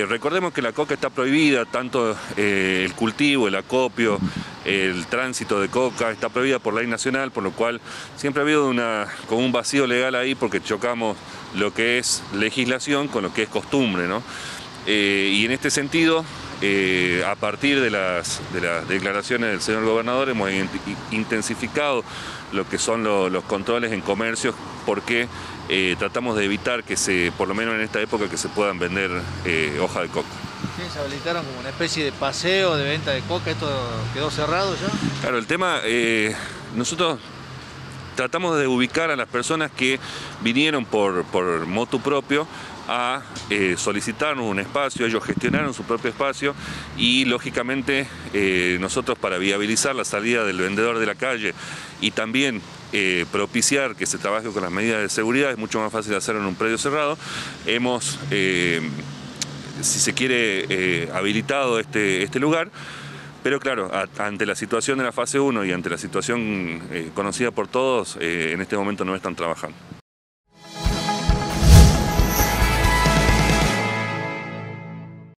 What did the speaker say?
Eh, Recordemos que la coca está prohibida, tanto eh, el cultivo, el acopio, el tránsito de coca, está prohibida por ley nacional, por lo cual siempre ha habido una, como un vacío legal ahí porque chocamos lo que es legislación con lo que es costumbre. ¿no? Eh, y en este sentido, eh, a partir de las, de las declaraciones del señor gobernador, hemos in- intensificado lo que son lo- los controles en comercios porque eh, tratamos de evitar que se, por lo menos en esta época, que se puedan vender eh, hoja de coca. Sí, se habilitaron como una especie de paseo de venta de coca, esto quedó cerrado ya. Claro, el tema, eh, nosotros tratamos de ubicar a las personas que vinieron por, por motu propio a eh, solicitarnos un espacio, ellos gestionaron su propio espacio y lógicamente eh, nosotros para viabilizar la salida del vendedor de la calle y también eh, propiciar que se trabaje con las medidas de seguridad, es mucho más fácil hacerlo en un predio cerrado, hemos... eh, si se quiere, habilitado este, este lugar. Pero claro, a- ante la situación de la fase 1 y ante la situación eh, conocida por todos, eh, en este momento no están trabajando.